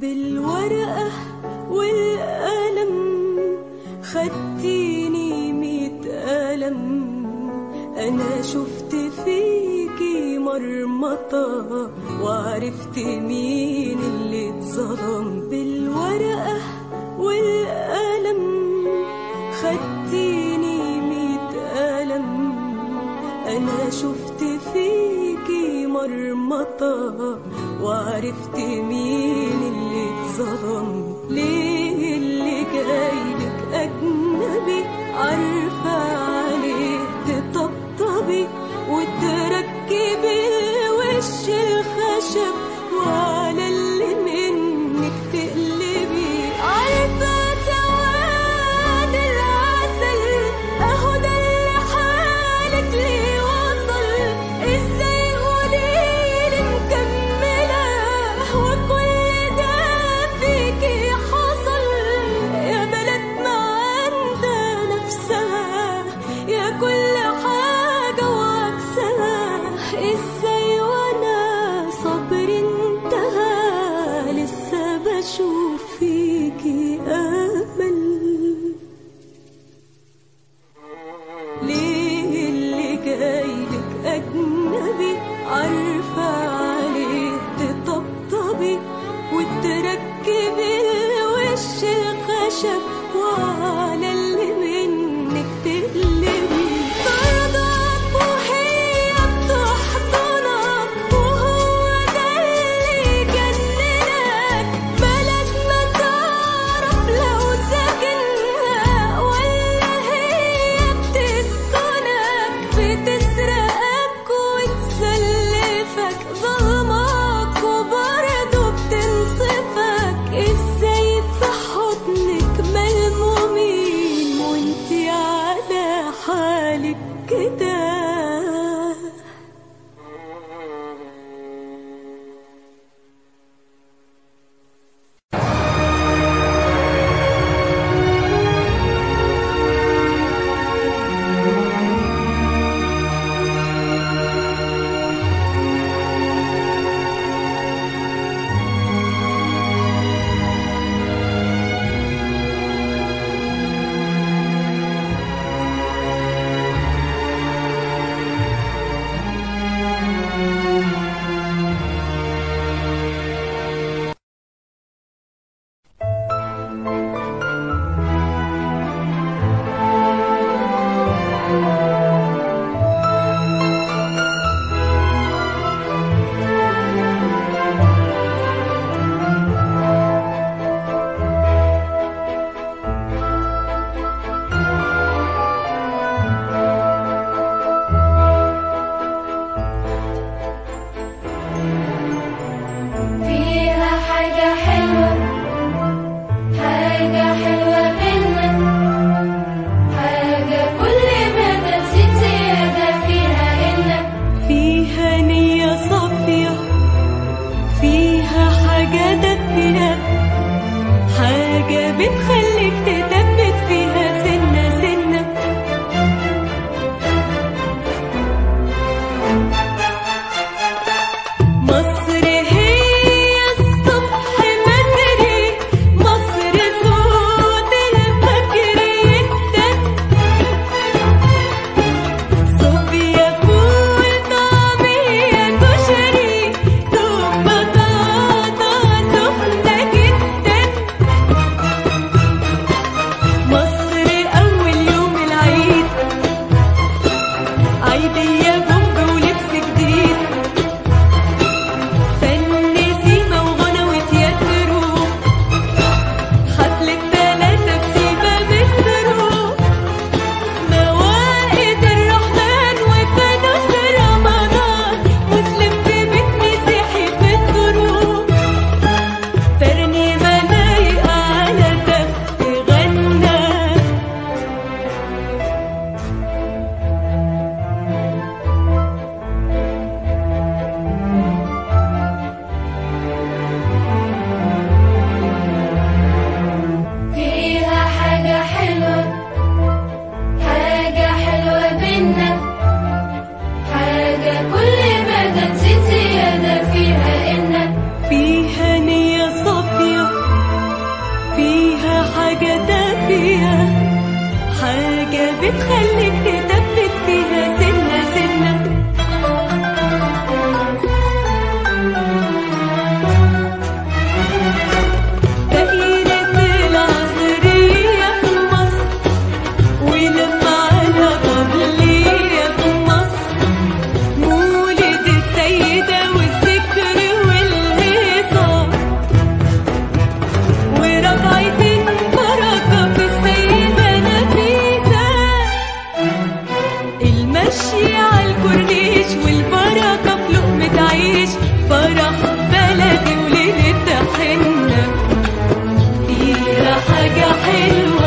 بالورقة والقلم خدتيني ميت ألم أنا شفت فيكي مرمطة وعرفت مين اللي اتظلم بالورقة والقلم خدتيني ميت ألم أنا شفت فيكي مرمطة وعرفت مين اللي اتظلم ليه اللي جايلك أجنبي؟ عارفة عليه تطبطبي وتركبي وش الخشب. وعرفت whoa. ты Bitcoin. تخلي حاجة حلوة.